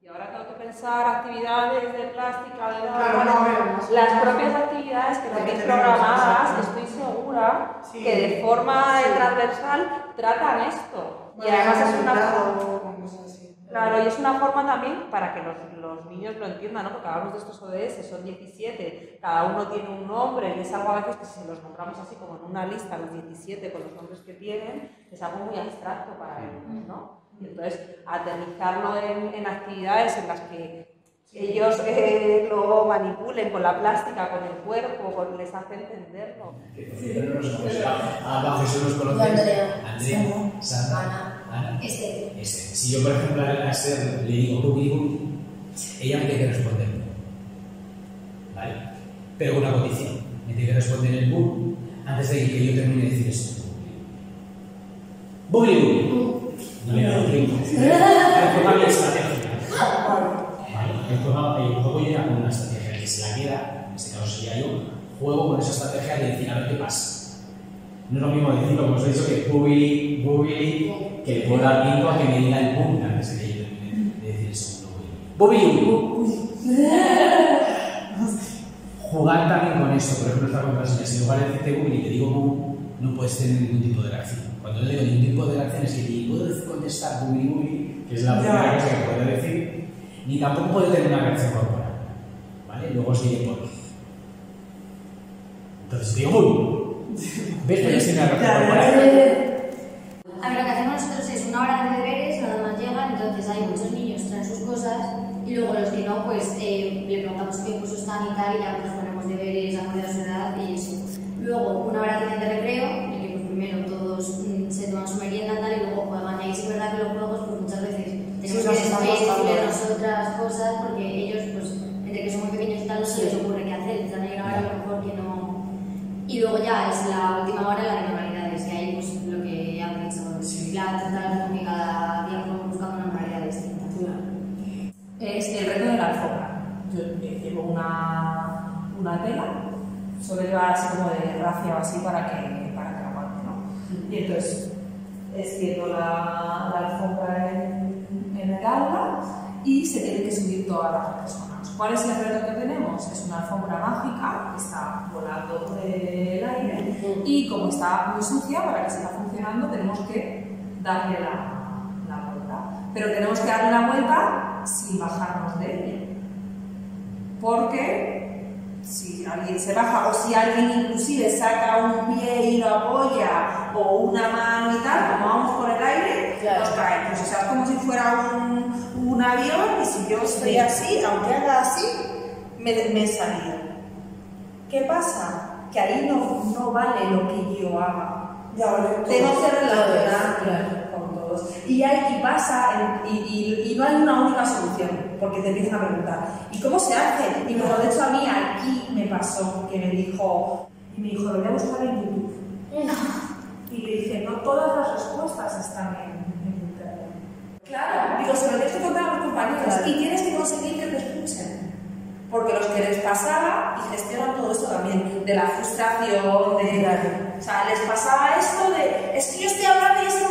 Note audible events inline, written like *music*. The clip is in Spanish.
Y ahora tengo que pensar actividades de plástica, de Claro, no, no, las propias actividades que tenéis programadas, estoy segura Sí. que de forma Sí. transversal tratan esto. Y además es una. Claro, y es una forma también para que los, los niños lo entiendan, ¿no? Porque hablamos de estos ODS, son 17, cada uno tiene un nombre, y es algo a veces que si los nombramos así como en una lista, los 17, con los nombres que tienen, es algo muy abstracto para ellos, ¿no? Y entonces, aterrizarlo en, en actividades en las que ellos eh, lo manipulen con la plástica, con el cuerpo, con, les hace entenderlo. Que por cierto no nos conoce. Jesús nos Andrea. Sara, Ana. Ana. Este. Este. Si yo, por ejemplo, a Esther le digo Ruby, ella me tiene que responder. ¿Vale? Pero con una condición. Me tiene que responder el boom antes de que yo termine de decir eso. Bubli Bubli. Tiempo. Para *laughs* formar mi estrategia. ¿Vale? El juego, el juego llega con una estrategia que se la queda, en este caso sería yo, juego con esa estrategia de decir a ver qué pasa. No es lo mismo decirlo, como os he dicho, que bubili, bubili, que le puedo dar tiempo a que me diga el boom antes de que yo termine de decir el segundo bubili. Bubili, Jugar también con esto, por ejemplo, esta contraseña, si en lugar de decirte bubili te digo boom, no puedes tener ningún tipo de reacción. Cuando yo digo ningún tipo de reacción es que ni puedo contestar bubili, bubili, que es la primera cosa que puedo decir, ni tampoco puedo tener una reacción corporal. ¿Vale? Luego os diré por qué. Entonces digo boom. ¿Ves? Pues ya en la reacción corporal. A ver, lo que hacemos nosotros es una hora de deberes, nada más llegan, entonces hay muchos niños traen sus cosas y luego los que no, pues eh, le preguntamos qué cursos están y tal y ya nos ponemos deberes a su edad y eso. Luego una hora tienen de recreo, en que pues, primero todos mm, se toman su merienda tal, y luego juegan. Y ahí sí es verdad que los juegos pues muchas veces tenemos Sí, que decirles otras cosas porque ellos pues entre que son muy pequeños y tal no se les ocurre qué hacer, están ahí una hora a lo mejor que no... Y luego ya es la última hora la de manualidades, que ahí pues lo que han dicho, la tratar que cada día buscando una manualidad distinta. es el reto de la alfombra. Yo llevo una, una tela, suelo llevar así como de racia o así para que, para que aguante, ¿no? Y entonces extiendo la, la alfombra en, en el aula y se tienen que subir todas las personas. ¿Cuál es el reto que tenemos? Es una alfombra mágica que está volando por el aire y como está muy sucia, para que siga funcionando tenemos que darle la, la vuelta. Pero tenemos que darle la vuelta sin bajarnos de ella. Porque si alguien se baja o si alguien inclusive saca un pie y lo apoya o una mano y tal, como vamos por el aire, Claro. nos caemos. O sea, es como si fuera un, un avión y si yo estoy así, aunque haga así, me, me. ¿Qué pasa? Que ahí no, no vale lo que yo haga. Ya vale. Tengo que relacionar Claro. Todos. Y, hay, y pasa, en- y, y- y no hay una única solución, porque te empiezan a preguntar, ¿y cómo se hace? Y como de hecho a mí aquí me pasó, que me dijo, y me dijo, lo voy a buscar en YouTube. Y le dije, no todas las respuestas están en, en Internet. Claro, digo, se lo tienes que contar a los compañeros Claro. y tienes que conseguir que te escuchen. Porque los que les pasaba y gestionan todo esto también, de la frustración, de. O sea, les pasaba esto de. Es que yo estoy hablando y es que